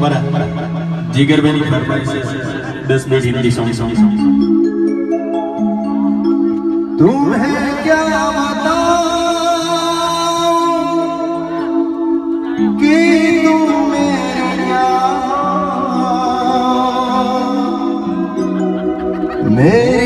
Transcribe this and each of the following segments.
बड़ा जिगर में नहीं फरमाइश दस मिनट हिंदी सॉन्ग सॉन्ग तुम्हें क्या बताऊँ कि तुम मेरी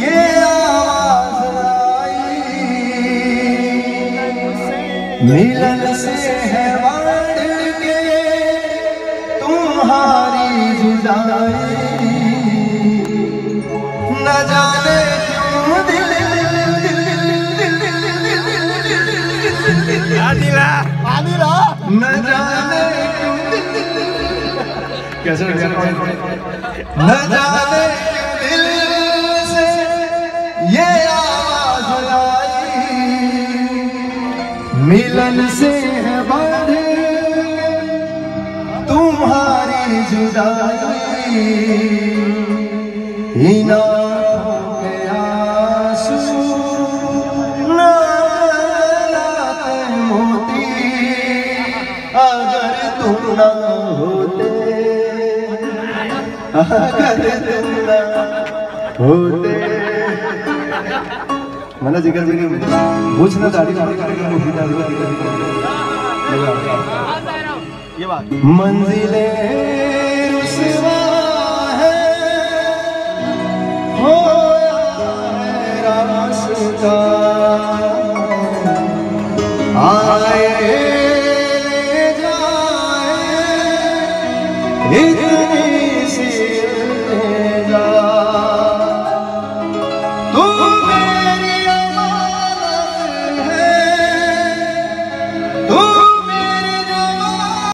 ये आवाज़ आई। मिलन से है बाढ़ के तुम्हारी जुदाई। न जाने क्यों दिल न जाने क्यों कैसे न जाने मिलन से है बाधे। तुम्हारी जुदाई इन अगर तुम न होते, अगर तुम न होते। मला जिगर जिगर मुझ पूछना दाढ़ी दाढ़ी करेगा वो भी दाढ़ी ये बात मंजिले है हो आए